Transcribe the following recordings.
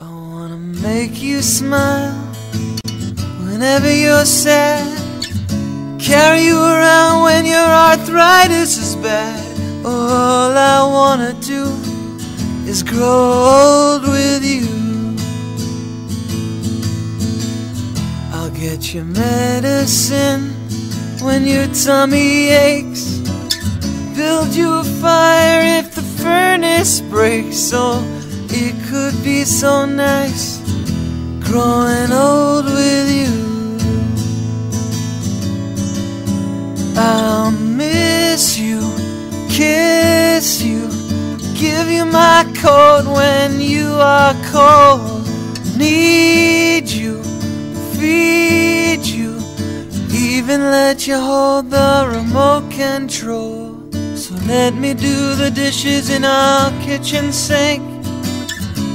I wanna make you smile whenever you're sad. Carry you around when your arthritis is bad. All I wanna do is grow old with you. I'll get you medicine when your tummy aches. Build you a fire if the furnace breaks. Oh, it could be so nice growing old with you. I'll miss you, kiss you, give you my coat when you are cold. Need you, feed you, even let you hold the remote control. So let me do the dishes in our kitchen sink.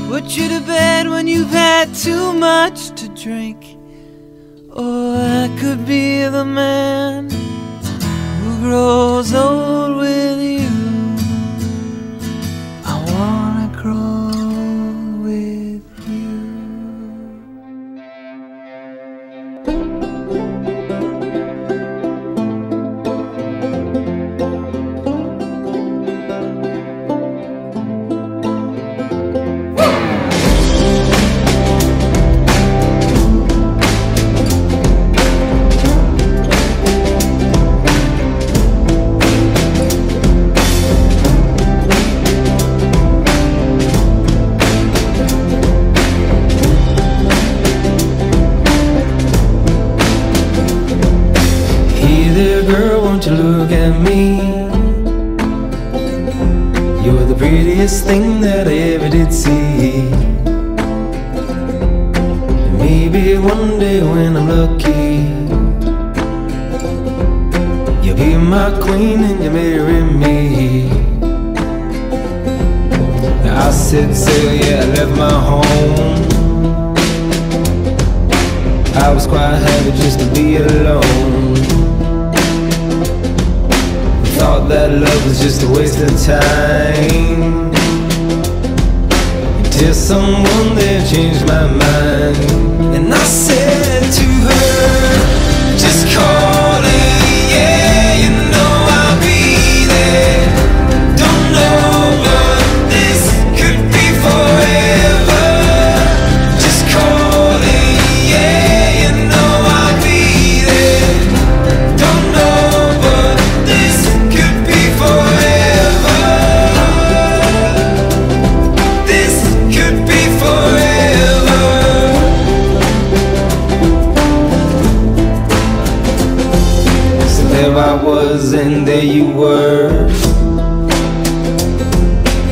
Put you to bed when you've had too much to drink. Or I could be the man who grows old with look at me? You're the prettiest thing that I ever did see. Maybe one day when I'm lucky, you'll be my queen and you marry me. I said sail, yeah, I left my home. I was quite happy just to be alone. Thought that love was just a waste of time. Until someone there changed my mind. And I said to her, just call was, and there you were.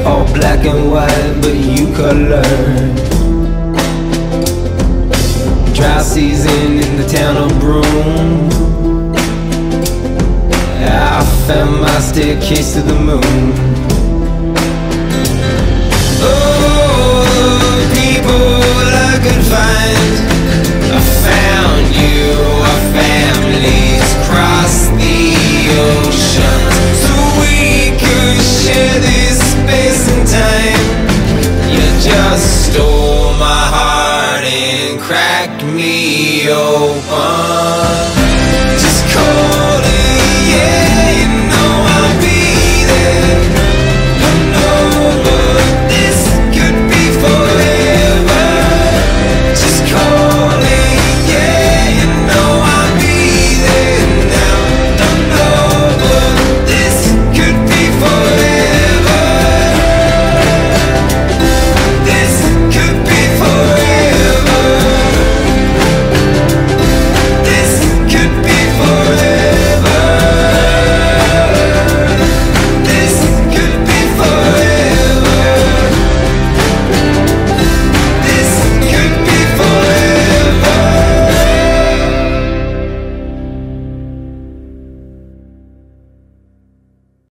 All black and white, but you colored. Dry season in the town of Broome. I found my staircase to the moon. Cracked me open.